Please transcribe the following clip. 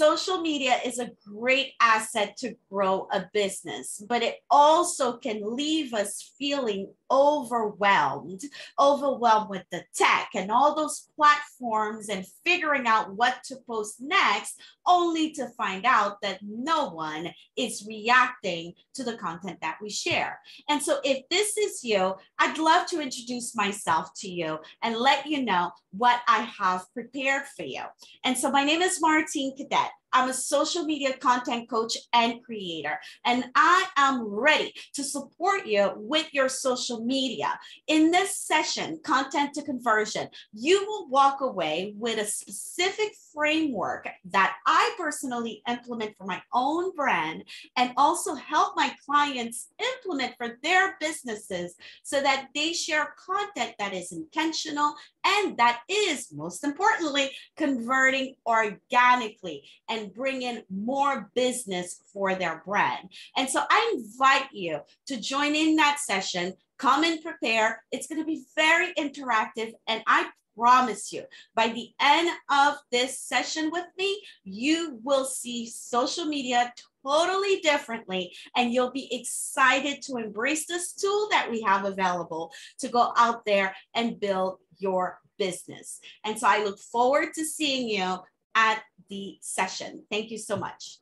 social media is a great asset to grow a business, but it also can leave us feeling overwhelmed, overwhelmed with the tech and all those platforms and figuring out what to post next, only to find out that no one is reacting to the content that we share. And so, if this is you, I'd love to introduce myself to you and let you know what I have prepared for you. And so, my name is Martine Cadet. I'm a social media content coach and creator, and I am ready to support you with your social media. In this session, Content to Conversion, you will walk away with a specific framework that I personally implement for my own brand and also help my clients implement for their businesses so that they share content that is intentional and that is, most importantly, converting organically and bring in more business for their brand. And so I invite you to join in that session. Come and prepare. It's going to be very interactive. And I promise you, by the end of this session with me, you will see social media totally differently and you'll be excited to embrace this tool that we have available to go out there and build your business. And so I look forward to seeing you at the session. Thank you so much.